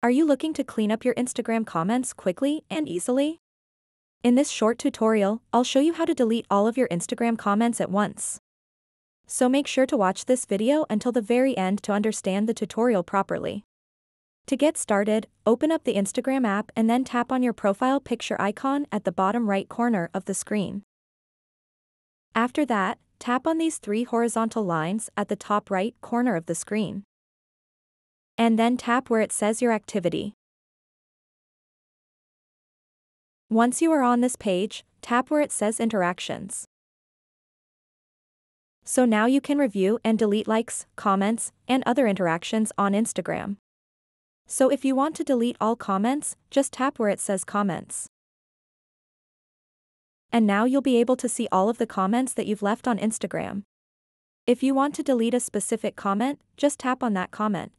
Are you looking to clean up your Instagram comments quickly and easily? In this short tutorial, I'll show you how to delete all of your Instagram comments at once. So make sure to watch this video until the very end to understand the tutorial properly. To get started, open up the Instagram app and then tap on your profile picture icon at the bottom right corner of the screen. After that, tap on these three horizontal lines at the top right corner of the screen and then tap where it says your activity. Once you are on this page, tap where it says Interactions. So now you can review and delete likes, comments, and other interactions on Instagram. So if you want to delete all comments, just tap where it says Comments. And now you'll be able to see all of the comments that you've left on Instagram. If you want to delete a specific comment, just tap on that comment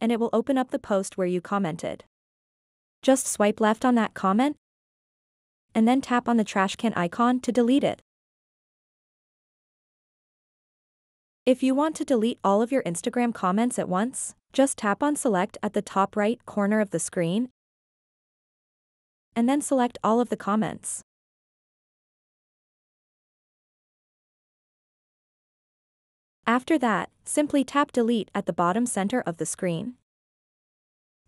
and it will open up the post where you commented. Just swipe left on that comment, and then tap on the trash can icon to delete it. If you want to delete all of your Instagram comments at once, just tap on select at the top right corner of the screen, and then select all of the comments. After that, simply tap delete at the bottom center of the screen.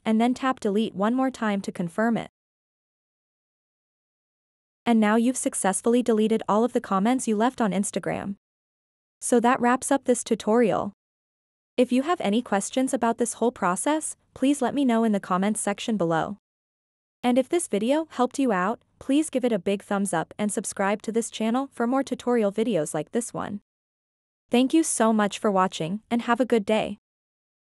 And then tap delete one more time to confirm it. And now you've successfully deleted all of the comments you left on Instagram. So that wraps up this tutorial. If you have any questions about this whole process, please let me know in the comments section below. And if this video helped you out, please give it a big thumbs up and subscribe to this channel for more tutorial videos like this one. Thank you so much for watching and have a good day.